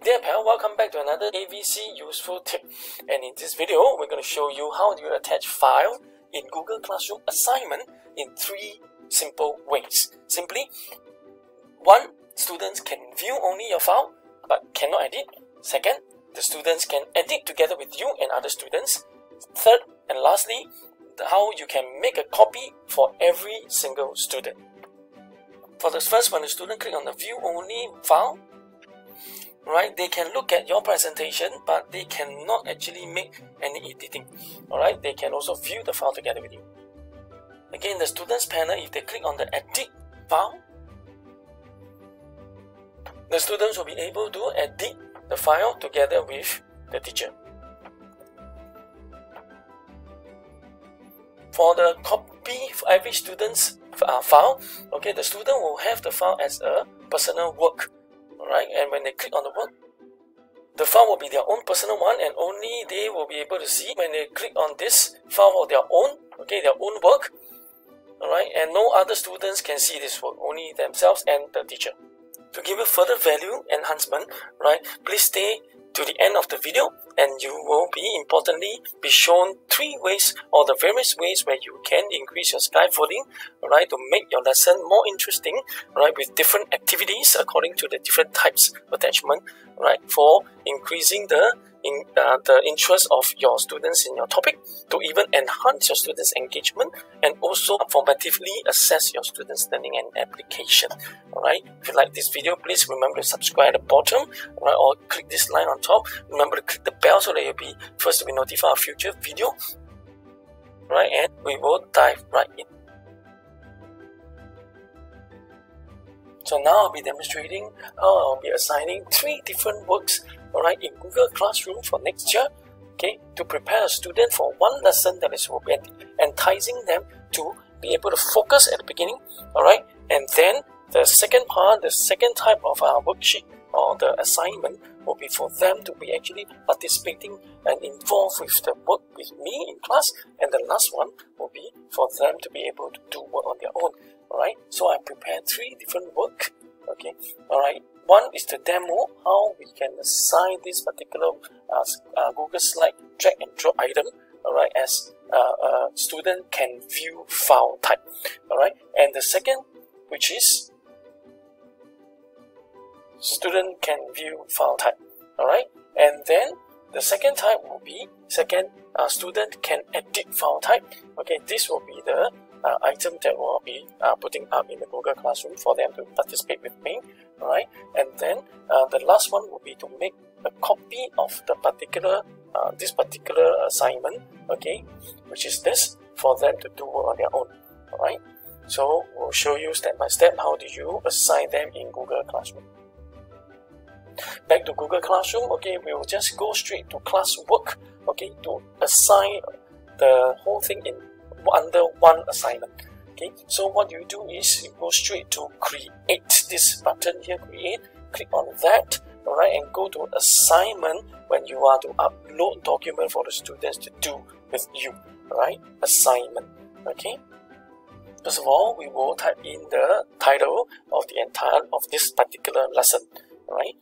Dear pal, welcome back to another ABC useful tip. And in this video, we're going to show you how you attach file in Google Classroom assignment in three simple ways. Simply, one, students can view only your file but cannot edit. Second, the students can edit together with you and other students. Third, and lastly, how you can make a copy for every single student. For the first one, the student click on the view only file right? They can look at your presentation but they cannot actually make any editing. All right they can also view the file together with you. Again the students panel if they click on the edit file the students will be able to edit the file together with the teacher. For the copy for every student's uh, file okay the student will have the file as a personal work right? And when they click on the work, the file will be their own personal one and only they will be able to see when they click on this file for their own, okay, their own work, alright, and no other students can see this work, only themselves and the teacher. To give you further value enhancement, right, please stay to the end of the video and you will be importantly be shown three ways or the various ways where you can increase your scaffolding right to make your lesson more interesting right with different activities according to the different types of attachment right for increasing the in uh, the interest of your students in your topic to even enhance your students engagement and also formatively assess your students learning and application. All right if you like this video please remember to subscribe at the bottom right, or click this line on top. Remember to click the bell so that you'll be first to be notified of future video. Right and we will dive right in So now I'll be demonstrating how I'll be assigning three different works alright in Google Classroom for next year okay to prepare a student for one lesson that is will be enticing them to be able to focus at the beginning alright? And then the second part the second type of our worksheet or the assignment will be for them to be actually participating and involved with the work with me in class. And the last one will be for them to be able to do work on their own Alright, so I prepared three different work. Okay, alright. One is the demo, how we can assign this particular uh, uh, Google Slide drag and drop item, alright, as uh, a student can view file type. Alright, and the second, which is student can view file type. Alright, and then the second type will be second uh, student can edit file type. Okay, this will be the uh, item that will be uh, putting up in the Google Classroom for them to participate with me, right? And then uh, the last one will be to make a copy of the particular uh, this particular assignment, okay, which is this for them to do on their own, right? So we'll show you step by step how do you assign them in Google Classroom. Back to Google Classroom, okay, we will just go straight to classwork, okay, to assign the whole thing in under one assignment. Okay, so what you do is you go straight to create this button here, create, click on that, alright, and go to assignment when you are to upload document for the students to do with you, right? Assignment, okay? First of all, we will type in the title of the entire of this particular lesson, right?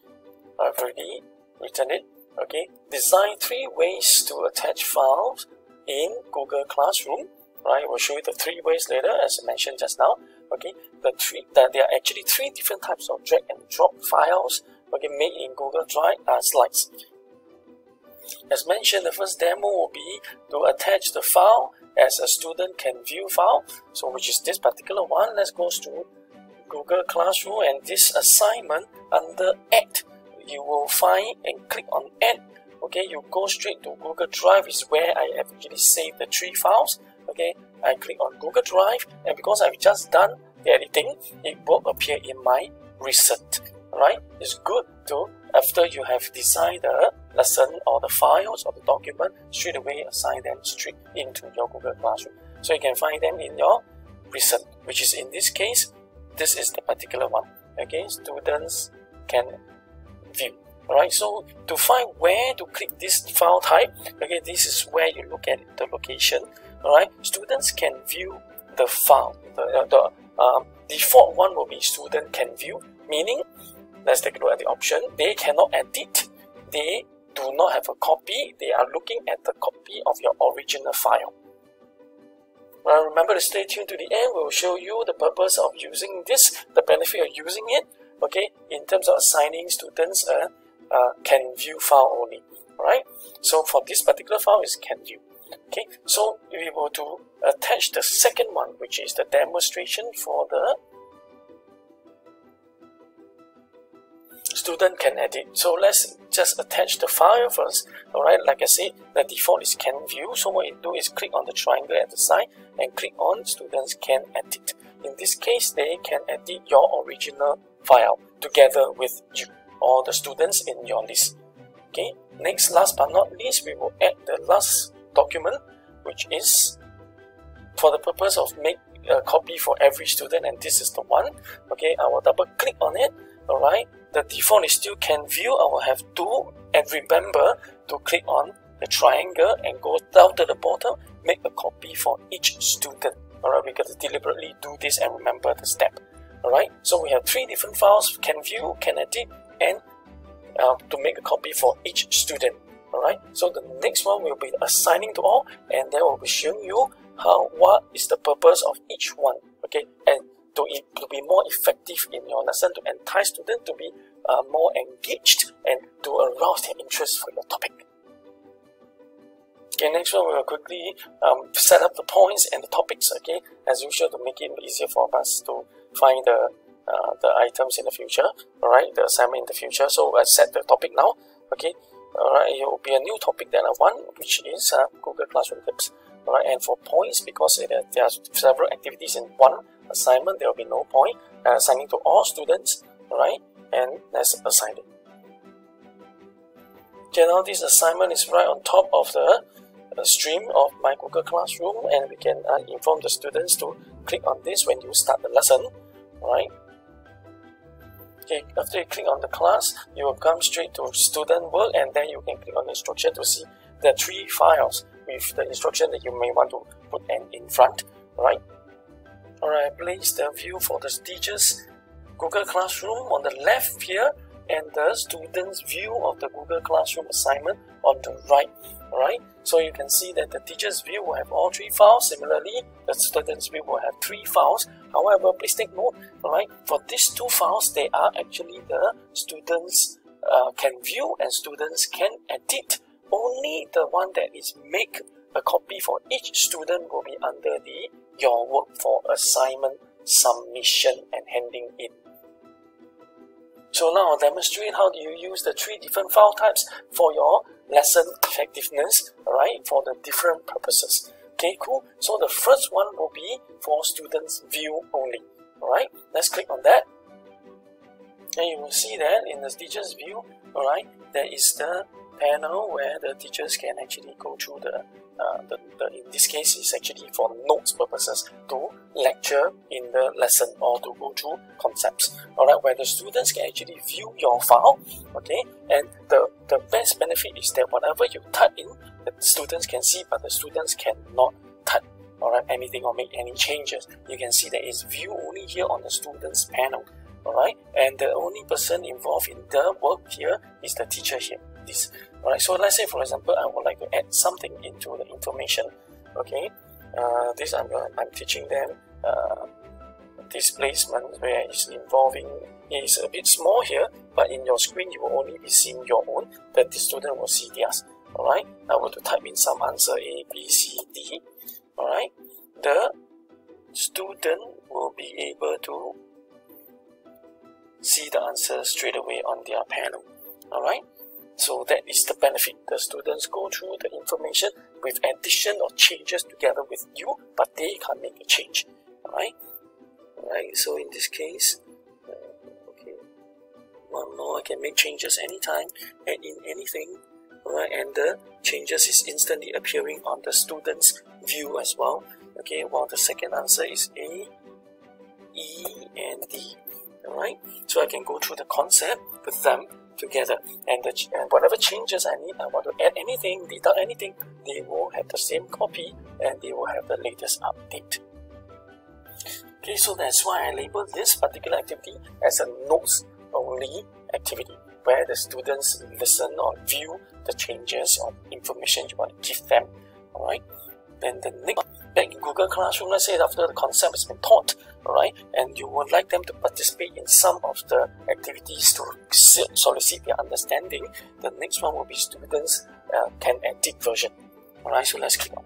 I've already written it, okay? Design three ways to attach files in Google Classroom right? We'll show you the three ways later, as I mentioned just now. Okay, the three that there are actually three different types of drag and drop files. Okay, made in Google Drive uh, slides. As mentioned, the first demo will be to attach the file as a student can view file. So, which is this particular one. Let's go to Google Classroom and this assignment under Add. You will find and click on Add. Okay, you go straight to Google Drive is where I have actually saved the three files okay? I click on Google Drive and because I've just done the editing it will appear in my recent right it's good to after you have designed the lesson or the files or the document straight away assign them straight into your Google Classroom. So you can find them in your recent which is in this case this is the particular one okay? Students can view Alright, so to find where to click this file type, okay, this is where you look at the location Alright, students can view the file. The, uh, the um, default one will be student can view, meaning let's take a look at the option. They cannot edit. They do not have a copy. They are looking at the copy of your original file. Well, remember to stay tuned to the end. We'll show you the purpose of using this, the benefit of using it, okay, in terms of assigning students a, a can view file only. Alright, so for this particular file is can view. Okay, so we will to attach the second one, which is the demonstration for the student can edit. So let's just attach the file first. Alright, like I said, the default is can view. So what you do is click on the triangle at the side and click on students can edit. In this case, they can edit your original file together with you or the students in your list. Okay, next, last but not least, we will add the last document, which is for the purpose of make a copy for every student and this is the one. Okay, I will double click on it. Alright, the default is still can view. I will have to and remember to click on the triangle and go down to the bottom, make a copy for each student. Alright, we got to deliberately do this and remember the step. Alright, so we have three different files, can view, can edit, and uh, to make a copy for each student. Alright, so the next one will be assigning to all, and then we'll be showing you how what is the purpose of each one. Okay, and to, to be more effective in your lesson, to entice students to be uh, more engaged and to arouse their interest for your topic. Okay, next one we will quickly um, set up the points and the topics, okay, as usual to make it easier for us to find the uh, the items in the future, alright, the assignment in the future. So let's set the topic now, okay. Alright, it will be a new topic that I want, which is uh, Google Classroom Tips. Alright, and for points, because it, uh, there are several activities in one assignment, there will be no point. Uh, assigning to all students, alright, and let's assign it. Now this assignment is right on top of the uh, stream of my Google Classroom, and we can uh, inform the students to click on this when you start the lesson, alright. Okay, after you click on the class, you will come straight to student work and then you can click on instruction to see the three files with the instruction that you may want to put in, in front, right? Alright, place the view for the teacher's Google Classroom on the left here and the student's view of the Google Classroom assignment on the right. Alright, so you can see that the teacher's view will have all three files. Similarly, the student's view will have three files. However, please take note, alright, for these two files, they are actually the students uh, can view and students can edit. Only the one that is make a copy for each student will be under the your work for assignment submission and handing in. So now I'll demonstrate how do you use the three different file types for your lesson effectiveness, alright, for the different purposes. Okay, cool. So the first one will be for students view only. Alright, let's click on that. And you will see that in the teacher's view, alright, there is the panel where the teachers can actually go through the uh, the, the, in this case is actually for notes purposes to lecture in the lesson or to go through concepts. Alright where the students can actually view your file okay? And the the best benefit is that whatever you type in the students can see but the students cannot type alright anything or make any changes. You can see that it's view only here on the students panel alright? And the only person involved in the work here is the teacher here this Alright, so let's say for example, I would like to add something into the information. Okay, uh, this I'm, I'm teaching them uh, displacement where it's involving is a bit small here, but in your screen you will only be seeing your own, that the student will see theirs. Alright, I want to type in some answer A, B, C, D. Alright, the student will be able to see the answer straight away on their panel. Alright, so that is the benefit. The students go through the information with addition or changes together with you, but they can't make a change. Alright? Alright, so in this case, uh, okay, one more, I can make changes anytime, add in anything, alright, and the changes is instantly appearing on the student's view as well. Okay, while the second answer is A, E, and D. Alright, so I can go through the concept with them together and, the, and whatever changes I need, I want to add anything, deduct anything, they will have the same copy and they will have the latest update. Okay, so that's why I label this particular activity as a notes only activity where the students listen or view the changes or information you want to give them. Alright. Then the next back in Google Classroom, let's say after the concept has been taught, alright, and you would like them to participate in some of the activities to solicit their understanding, the next one will be students uh, can edit version. Alright, so let's click on.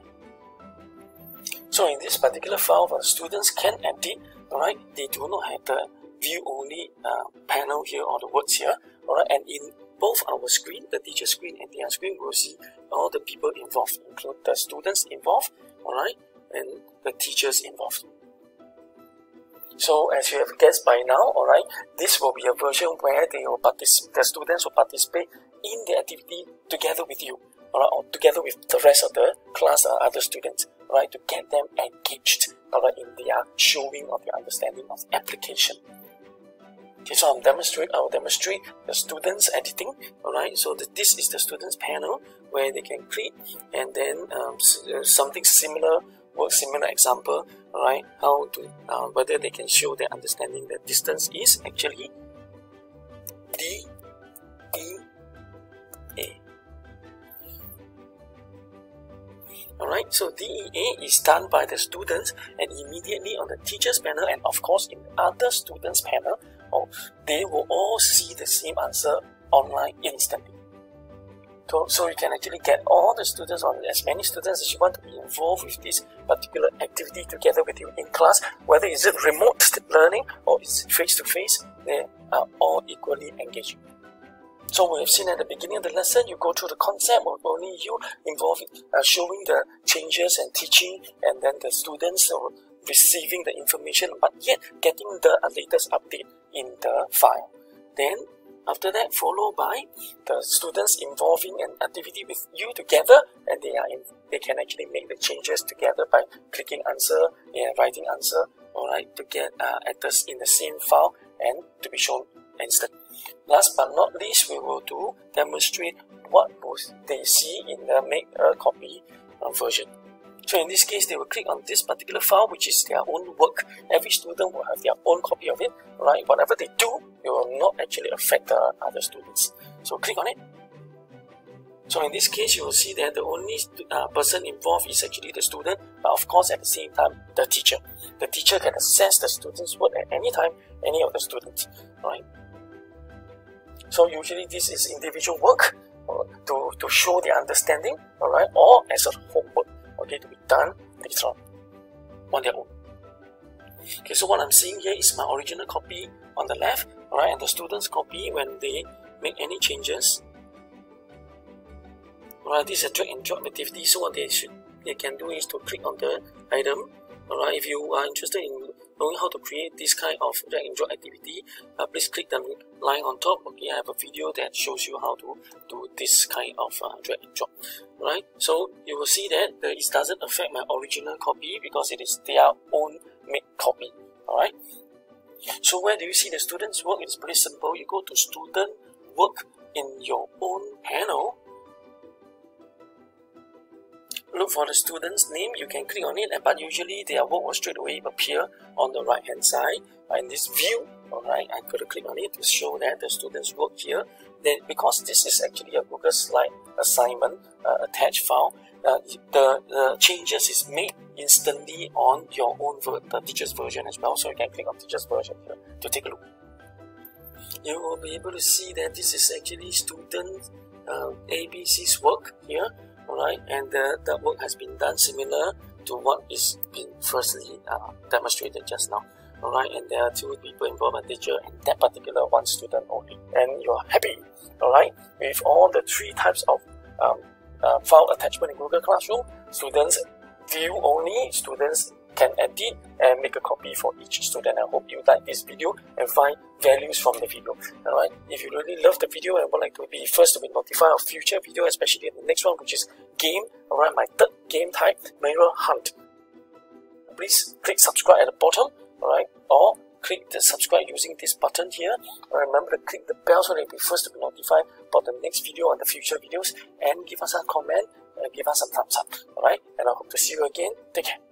So in this particular file, the students can edit, alright, they do not have the view only uh, panel here or the words here, alright, and in both our screen, the teacher screen and the screen, we'll see all the people involved, include the students involved, alright, and the teachers involved. So as you have guessed by now, alright, this will be a version where they will the students will participate in the activity together with you, alright, or together with the rest of the class or other students, alright, to get them engaged, alright, in their showing of their understanding of application. Okay, so I'm demonstrate. I will demonstrate the students editing. All right. So the, this is the students panel where they can click, and then um, uh, something similar, similar example. right? How to uh, whether they can show their understanding that distance is actually d e a. Alright, so DEA is done by the students and immediately on the teacher's panel and of course in other students panel, oh, they will all see the same answer online instantly. So, so you can actually get all the students or as many students as you want to be involved with this particular activity together with you in class, whether is it remote learning or is it face to face, they are all equally engaging. So we have seen at the beginning of the lesson, you go through the concept of only you involved in uh, showing the changes and teaching, and then the students are receiving the information, but yet getting the uh, latest update in the file. Then after that, followed by the students involving an activity with you together, and they are in, they can actually make the changes together by clicking answer and writing answer, alright, to get uh, at the, in the same file and to be shown instant. Last but not least, we will do demonstrate what they see in the make a copy uh, version. So in this case, they will click on this particular file, which is their own work. Every student will have their own copy of it, right? Whatever they do, it will not actually affect the other students. So click on it. So in this case, you will see that the only uh, person involved is actually the student, but of course at the same time, the teacher. The teacher can assess the student's work at any time, any of the students, right? So usually this is individual work uh, to, to show the understanding, alright, or as a homework, okay, to be done later on on their own. Okay, so what I'm seeing here is my original copy on the left, alright, and the student's copy when they make any changes. Alright, this is a drag and drop activity, so what they should they can do is to click on the item. Alright, if you are interested in knowing how to create this kind of drag and drop activity, uh, please click the line on top. Okay, I have a video that shows you how to do this kind of uh, drag and drop. Right, so you will see that it doesn't affect my original copy because it is their own made copy. Alright, so where do you see the students work? It's pretty simple. You go to student work in your own panel look for the student's name, you can click on it, and but usually their work will straight away appear on the right hand side in this view. Alright, I'm going to click on it to show that the student's work here. Then, because this is actually a Google Slide assignment uh, attached file, uh, the, the changes is made instantly on your own the teacher's version as well. So you can click on teacher's version here to take a look. You will be able to see that this is actually student uh, ABC's work here alright and the, the work has been done similar to what is being firstly uh, demonstrated just now alright and there are two people involved a teacher and that particular one student only and you're happy alright with all the three types of um, uh, file attachment in Google Classroom students view only students can edit and make a copy for each student. I hope you like this video and find values from the video. Alright, if you really love the video and would like to be first to be notified of future video, especially the next one which is game, alright, my third game type, Mirror Hunt. Please click subscribe at the bottom, alright, or click the subscribe using this button here. Remember to click the bell so that you'll be first to be notified about the next video and the future videos and give us a comment and give us a thumbs up. Alright, and I hope to see you again. Take care.